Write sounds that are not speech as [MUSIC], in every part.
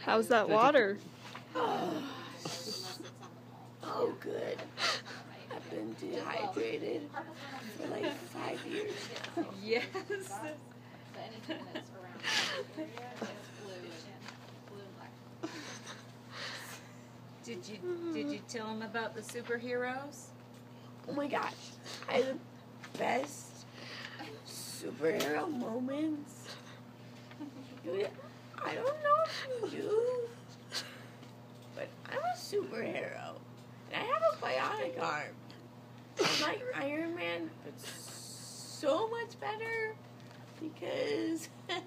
How's that water? Oh, Unless it's on the wall. oh good. I've been dehydrated for like five years now. Yes. So anything that's [LAUGHS] around the area, it's blue and blue and black. Did you did you tell him about the superheroes? Oh my gosh. I had the best superhero moments. I don't know if you do, but I'm a superhero. And I have a bionic arm. I'm like Iron Man, but so much better because [LAUGHS] I'm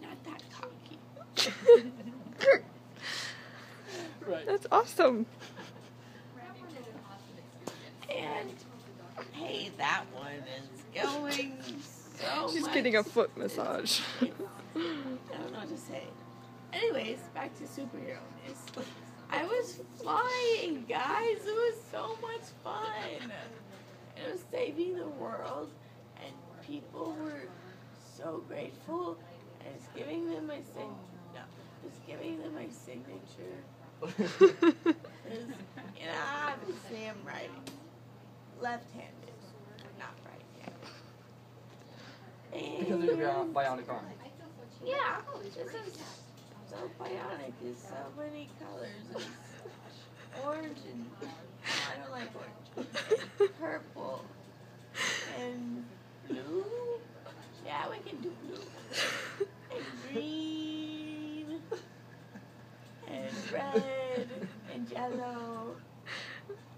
not that cocky. Right. That's awesome. And hey, that one is going so She's much. getting a foot massage. I don't know what to say. Anyways, back to superhero-ness. I was flying, guys. It was so much fun. It was saving the world, and people were so grateful. And it's giving them my sign. No, it's giving them my signature. [LAUGHS] 'Cause, you know, obviously I'm writing left-handed, not right-handed. because of your And- bionic arm. yeah, this is so bionic. There's so many colors. There's [LAUGHS] orange and I don't like orange. [LAUGHS] Purple and blue. Yeah, we can do blue. And [LAUGHS] green and red and yellow.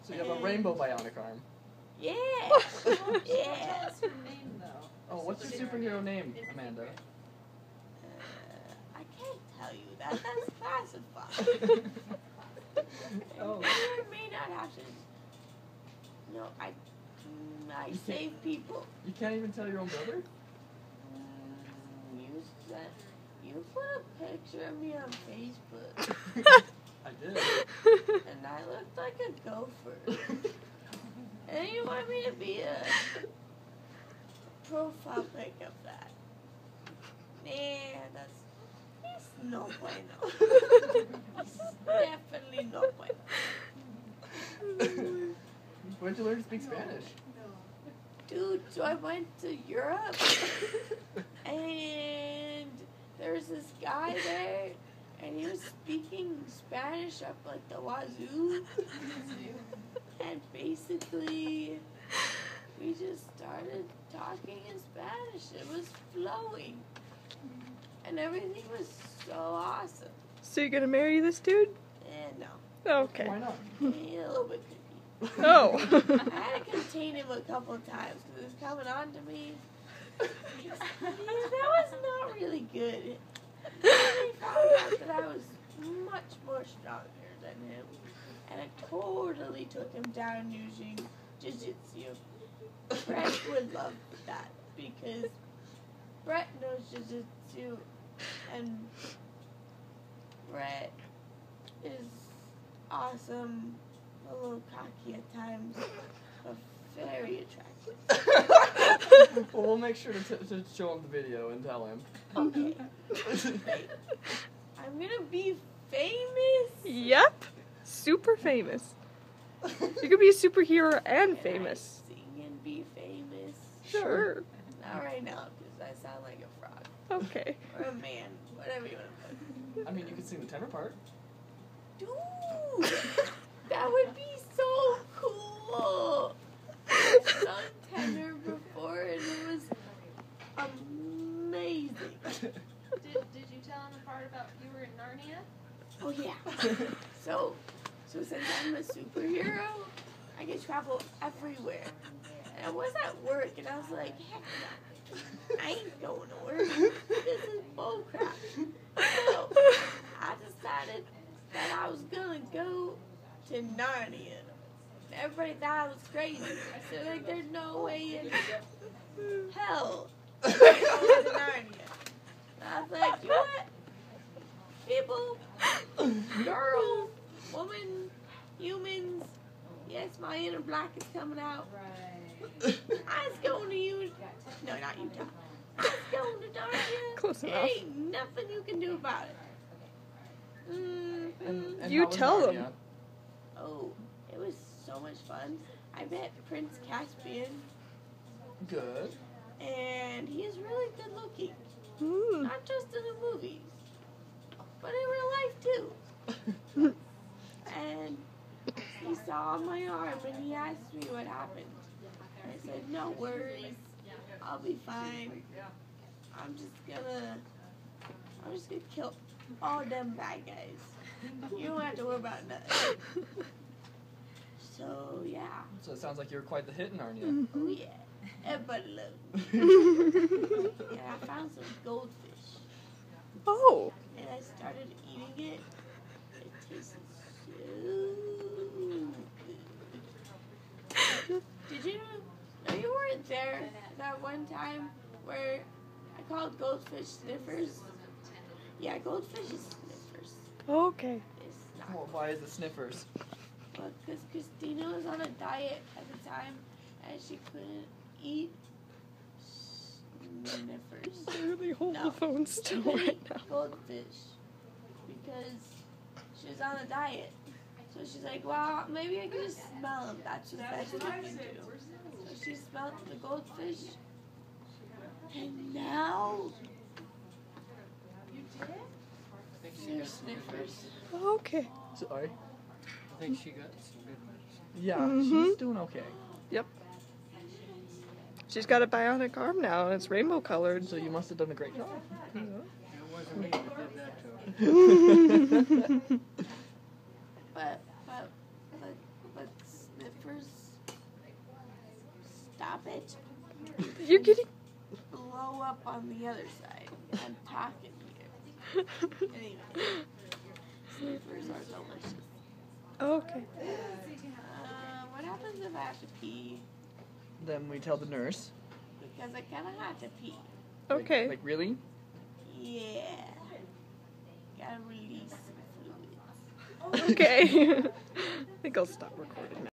So you have a rainbow bionic arm. Yeah, yeah. Oh, what's your superhero name, Amanda? Uh, I can't tell you that. That's [LAUGHS] classified. Oh. [LAUGHS] May or may not have to. No, I. I You save people. You can't even tell your own brother? Mm, You said you put a picture of me on Facebook, [LAUGHS] I did. and I looked like a gopher. And you want me to be a profile pic of that? Nah, that's. It's no bueno. It's definitely no bueno. Where'd you learn to speak Spanish? Dude, so I went to Europe and there was this guy there and he was speaking Spanish up like the wazoo. And basically, we just started talking in Spanish. It was flowing. And everything was so awesome. So you're gonna marry this dude? And no, Okay. Why not? he a little bit creepy. [LAUGHS] Oh. I had to contain him a couple of times because it was coming on to me. Yeah, that was not really good. Then I found out that I was much more stronger than him, and I totally took him down using jujitsu. Brett would love that because Brett knows jujitsu, and Brett is awesome, a little cocky at times, but very attractive. [LAUGHS] well, we'll make sure to, t- to show him the video and tell him. Okay. [LAUGHS] I'm gonna be famous. yep. Super famous. You could be a superhero and Can I famous. sing and be famous. Sure. Not right now, because I sound like a frog Okay. or a man, whatever you want to put. I mean, you could sing the tenor part. Dude, [LAUGHS] that would be so cool. I've sung tenor before, and it was amazing. Did, did you tell him the part about you were in Narnia? Oh yeah. So, so since I'm a superhero, I can travel everywhere. And I was at work, and I was like, heck I ain't going to work. This is bullcrap. So I decided that I was gonna go to Narnia. Everybody thought I was crazy. I said, like, there's no way in hell I'm going to Narnia. I was like, what? People, girls, women, humans. Yes, my inner black is coming out. Right. I was going to use. no, not Utah. Let's go to Narnia. Close There enough. ain't nothing you can do about it. Mm, And, and You tell them. Narnia? Oh, it was so much fun. I met Prince Caspian, Good. and he is really good looking. Mm. Not just in the movies, but in real life too. And he saw my arm and he asked me what happened. I said, no worries, I'll be fine. I'm just gonna, I'm just gonna kill all them bad guys. You don't have to worry about nothing. [LAUGHS] So yeah, So it sounds like you're quite the hit in Narnia. Mm. oh yeah, everybody loves me. [LAUGHS] And I found some goldfish. oh. and I started eating it. It tasted so good. Did you know you weren't there that one time where I called goldfish sniffers? Yeah, goldfish is sniffers. Okay. Well, why is it sniffers? Because Christina was on a diet at the time and she couldn't eat sniffers. [LAUGHS] I really hold No. the phone still right now. goldfish because she was on a diet. So she's like, well, maybe I can just smell them. That's the best you can do. So she smelled the goldfish. And now they're sniffers. Okay. Sorry. I think she got some good medicine. Yeah, Mhm. she's doing okay. Yep. She's got a bionic arm now and it's rainbow colored. So you must have done a great job. It wasn't me that did that to her. [LAUGHS] [LAUGHS] But, but, but, but sniffers, stop it. You're getting. Blow up on the other side. I'm talking here. Anyway, sniffers are delicious. okay. Uh, what happens if I have to pee? Then we tell the nurse. Because I kind of have to pee. like- Okay. Like, really? Yeah. Gotta release some fluids. Okay. [LAUGHS] I think I'll stop recording now.